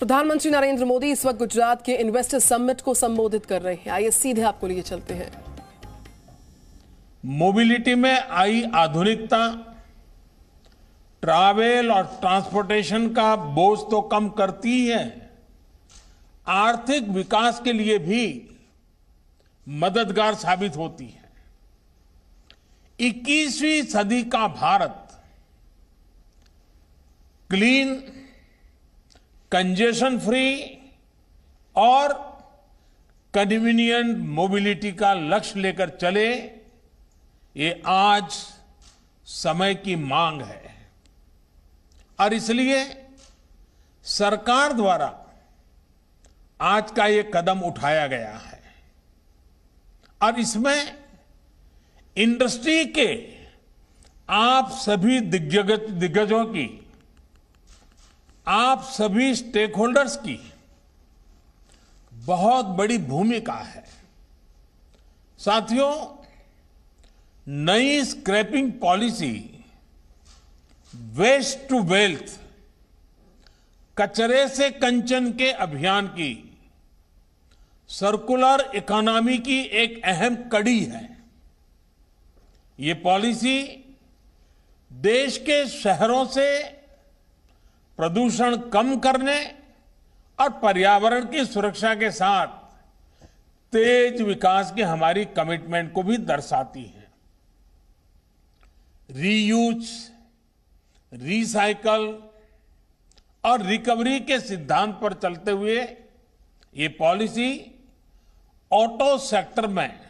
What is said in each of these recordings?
प्रधानमंत्री नरेंद्र मोदी इस वक्त गुजरात के इन्वेस्टर समिट को संबोधित कर रहे हैं। आइए सीधे आपको लिए चलते हैं। मोबिलिटी में आई आधुनिकता, ट्रैवल और ट्रांसपोर्टेशन का बोझ तो कम करती ही आर्थिक विकास के लिए भी मददगार साबित होती है। 21वीं सदी का भारत, क्लीन कंजेशन फ्री और कन्वीनियंट मोबिलिटी का लक्ष्य लेकर चले, ये आज समय की मांग है। और इसलिए सरकार द्वारा आज का ये कदम उठाया गया है। और इसमें इंडस्ट्री के आप सभी दिग्गज दिग्गजों की आप सभी स्टेक होल्डर्स की बहुत बड़ी भूमिका है। साथियों, नई scrapping policy waste to wealth कचरे से कंचन के अभियान की सर्कुलर इकोनॉमी की एक अहम कड़ी है। ये पॉलिसी देश के शहरों से प्रदूषण कम करने और पर्यावरण की सुरक्षा के साथ तेज विकास की हमारी कमिटमेंट को भी दर्शाती है। रीयूज रिसाइकल और रिकवरी के सिद्धांत पर चलते हुए ये पॉलिसी ऑटो सेक्टर में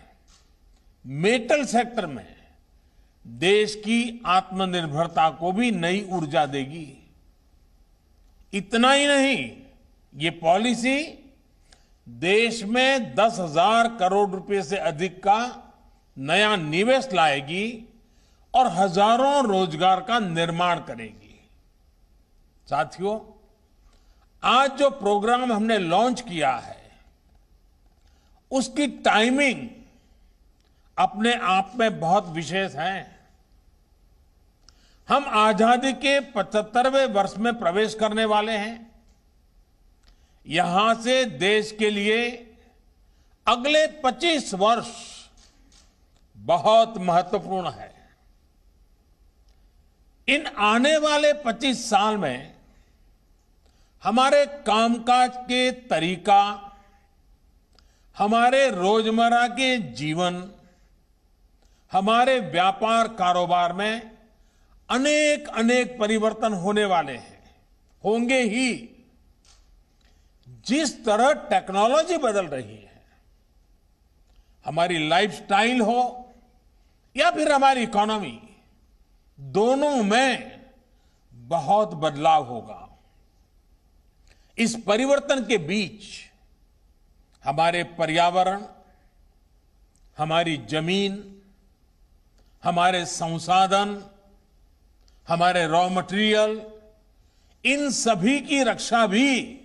मेटल सेक्टर में देश की आत्मनिर्भरता को भी नई ऊर्जा देगी। इतना ही नहीं, ये पॉलिसी देश में दस हज़ार करोड़ रुपए से अधिक का नया निवेश लाएगी और हज़ारों रोज़गार का निर्माण करेगी। साथियों, आज जो प्रोग्राम हमने लॉन्च किया है, उसकी टाइमिंग अपने आप में बहुत विशेष है। हम आज़ादी के पचहत्तरवें वर्ष में प्रवेश करने वाले हैं। यहाँ से देश के लिए अगले 25 वर्ष बहुत महत्वपूर्ण है। इन आने वाले 25 साल में हमारे कामकाज के तरीका, हमारे रोज़मर्रा के जीवन, हमारे व्यापार कारोबार में अनेक अनेक परिवर्तन होने वाले हैं। होंगे ही। जिस तरह टेक्नोलॉजी बदल रही है, हमारी लाइफस्टाइल हो या फिर हमारी इकोनॉमी, दोनों में बहुत बदलाव होगा। इस परिवर्तन के बीच हमारे पर्यावरण, हमारी ज़मीन, हमारे संसाधन हमारे रॉ मटेरियल इन सभी की रक्षा भी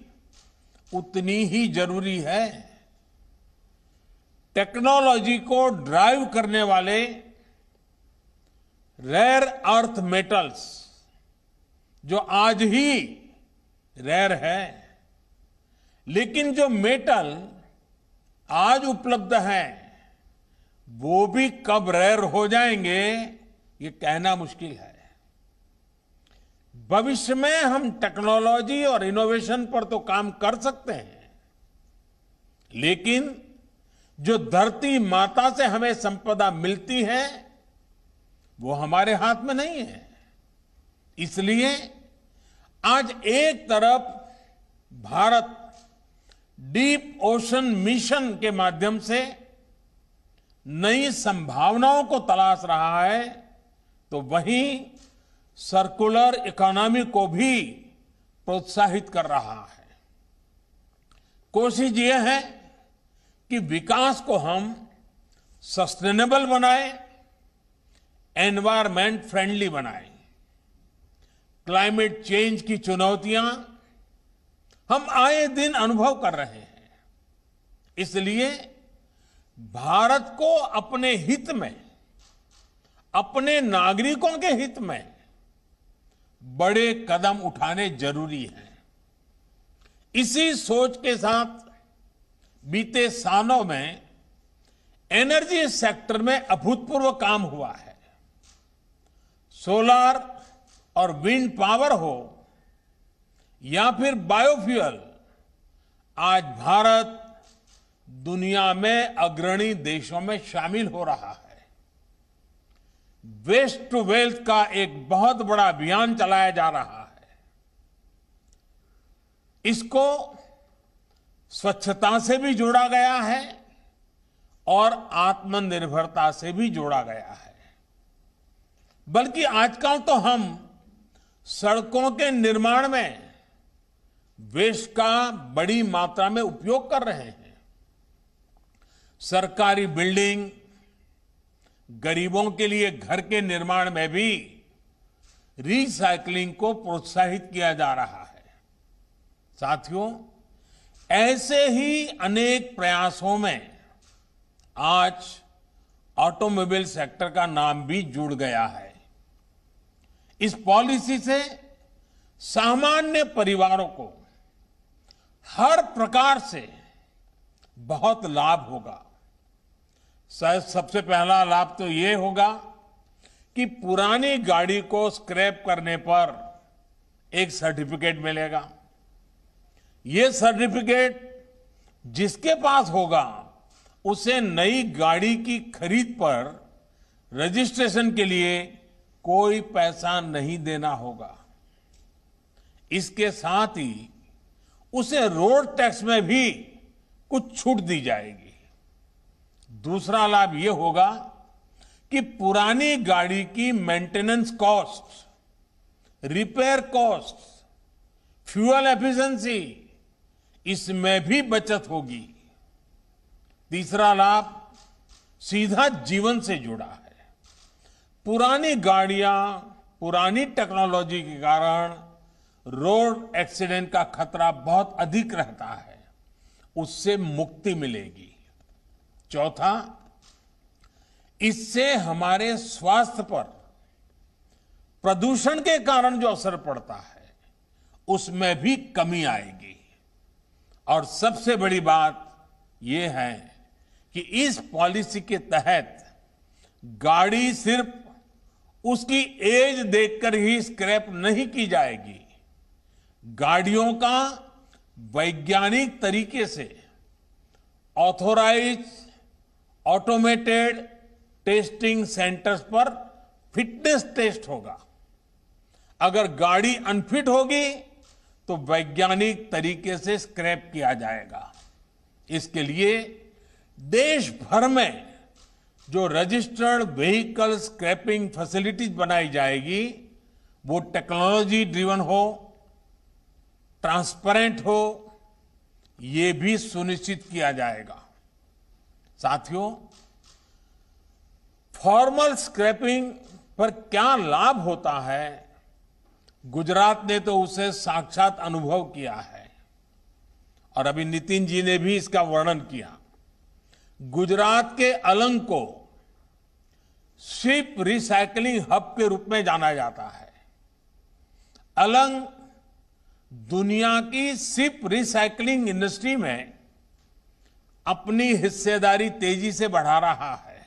उतनी ही ज़रूरी है। टेक्नोलॉजी को ड्राइव करने वाले रेयर अर्थ मेटल्स जो आज ही रेयर है, लेकिन जो मेटल आज उपलब्ध है, वो भी कब रेयर हो जाएँगे, ये कहना मुश्किल है। भविष्य में हम टेक्नोलॉजी और इनोवेशन पर तो काम कर सकते हैं। लेकिन जो धरती माता से हमें संपदा मिलती है, वो हमारे हाथ में नहीं है। इसलिए आज एक तरफ़ भारत डीप ओशन मिशन के माध्यम से नई संभावनाओं को तलाश रहा है तो वहीं सर्कुलर इकोनॉमी को भी प्रोत्साहित कर रहा है। कोशिश यह है कि विकास को हम सस्टेनेबल बनाए एनवायरमेंट फ्रेंडली बनाए। क्लाइमेट चेंज की चुनौतियाँ हम आए दिन अनुभव कर रहे हैं। इसलिए भारत को अपने हित में, अपने नागरिकों के हित में बड़े कदम उठाने ज़रूरी हैं। इसी सोच के साथ बीते सालों में एनर्जी सेक्टर में अभूतपूर्व काम हुआ है। सोलर और विंड पावर हो या फिर बायोफ्यूल, आज भारत दुनिया में अग्रणी देशों में शामिल हो रहा है। वेस्ट टू वेल्थ का एक बहुत बड़ा अभियान चलाया जा रहा है। इसको स्वच्छता से भी जोड़ा गया है और आत्मनिर्भरता से भी जोड़ा गया है। बल्कि आजकल तो हम सड़कों के निर्माण में वेस्ट का बड़ी मात्रा में उपयोग कर रहे हैं। सरकारी बिल्डिंग गरीबों के लिए घर के निर्माण में भी रिसाइकलिंग को प्रोत्साहित किया जा रहा है। साथियों, ऐसे ही अनेक प्रयासों में आज ऑटोमोबाइल सेक्टर का नाम भी जुड़ गया है। इस पॉलिसी से सामान्य परिवारों को हर प्रकार से बहुत लाभ होगा। शायद सबसे पहला लाभ तो ये होगा कि पुरानी गाड़ी को स्क्रैप करने पर एक सर्टिफिकेट मिलेगा। ये सर्टिफिकेट जिसके पास होगा, उसे नई गाड़ी की खरीद पर रजिस्ट्रेशन के लिए कोई पैसा नहीं देना होगा। इसके साथ ही उसे रोड टैक्स में भी कुछ छूट दी जाएगी। दूसरा लाभ यह होगा कि पुरानी गाड़ी की maintenance cost repair cost fuel efficiency इसमें भी बचत होगी। तीसरा लाभ सीधा जीवन से जुड़ा है। पुरानी गाड़ियाँ, पुरानी टेक्नोलॉजी के कारण रोड एक्सीडेंट का खतरा बहुत अधिक रहता है। उससे मुक्ति मिलेगी। चौथा, इससे हमारे स्वास्थ्य पर प्रदूषण के कारण जो असर पड़ता है, उसमें भी कमी आएगी। और सबसे बड़ी बात यह है कि इस पॉलिसी के तहत गाड़ी सिर्फ़ उसकी एज देखकर ही स्क्रैप नहीं की जाएगी। गाड़ियों का वैज्ञानिक तरीके से ऑथोराइज ऑटोमेटेड टेस्टिंग सेंटर्स पर फिटनेस टेस्ट होगा। अगर गाड़ी अनफिट होगी तो वैज्ञानिक तरीके से स्क्रैप किया जाएगा। इसके लिए देश भर में जो रजिस्टर्ड व्हीकल स्क्रैपिंग फैसिलिटीज़ बनाई जाएगी, वो टेक्नोलॉजी ड्रिवन हो ट्रांसपेरेंट हो, ये भी सुनिश्चित किया जाएगा। साथियों फॉर्मल स्क्रैपिंग पर क्या लाभ होता है? गुजरात ने तो उसे साक्षात अनुभव किया है। और अभी नितिन जी ने भी इसका वर्णन किया। गुजरात के अलंग को शिप रिसाइकलिंग हब के रूप में जाना जाता है। अलंग दुनिया की सिप रिसाइकलिंग इंडस्ट्री में अपनी हिस्सेदारी तेज़ी से बढ़ा रहा है।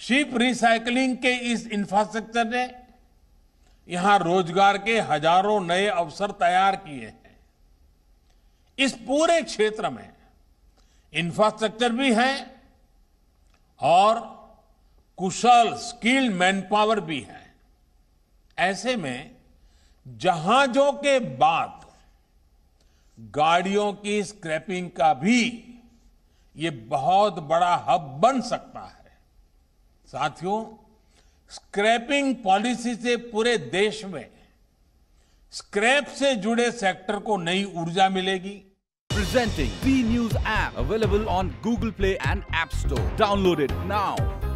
शिप रिसाइकलिंग के इस इंफ्रास्ट्रक्चर ने यहाँ रोज़गार के हज़ारों नए अवसर तैयार किए हैं। इस पूरे क्षेत्र में इंफ्रास्ट्रक्चर भी है और कुशल स्किल्ड मैन पावर भी है। ऐसे में जहाजों के बाद गाड़ियों की स्क्रैपिंग का भी ये बहुत बड़ा हब बन सकता है। साथियों स्क्रैपिंग पॉलिसी से पूरे देश में स्क्रैप से जुड़े सेक्टर को नई ऊर्जा मिलेगी। Presenting B news app available on Google play and app store downloaded now